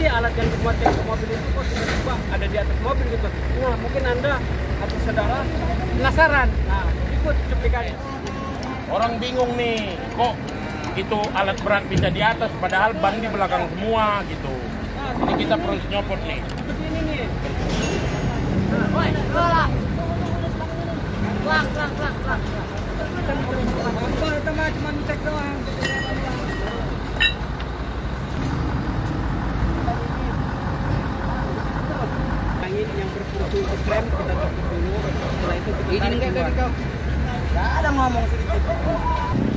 sih alat yang dibuat ke mobil itu kok tiba-tiba ada di atas mobil gitu. Nah mungkin anda atau saudara penasaran. Nah ikut cuplikannya. Orang bingung nih, kok itu alat berat bisa di atas padahal ban di belakang semua gitu. Nah Ini kita proses nyopot nih. seperti ini nih. Woi, kelola. Pelang, pelang, pelang, pelang. Apa itu mah cuma cek doang. Rem kita tutup dulu. Setelah itu kita nggak dari keluar. kau? Gak ada ngomong sedikit.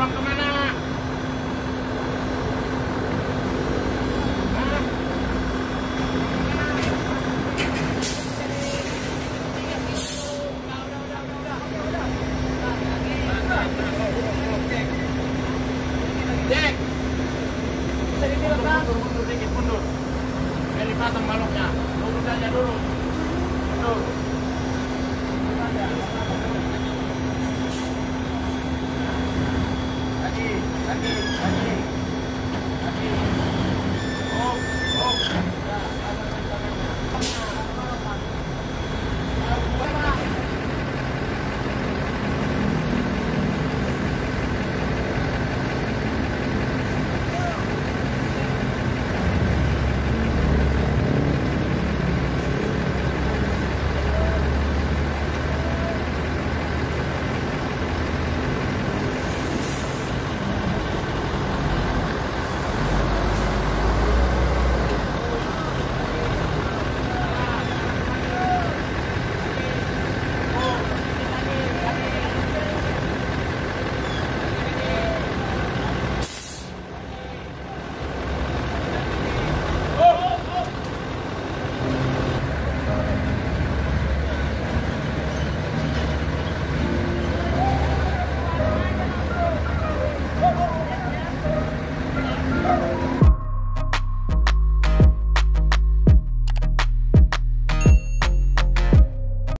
Pulang ke mana? Mundur, mundur mundur. Baloknya. Dulu. Mundur. Thank you.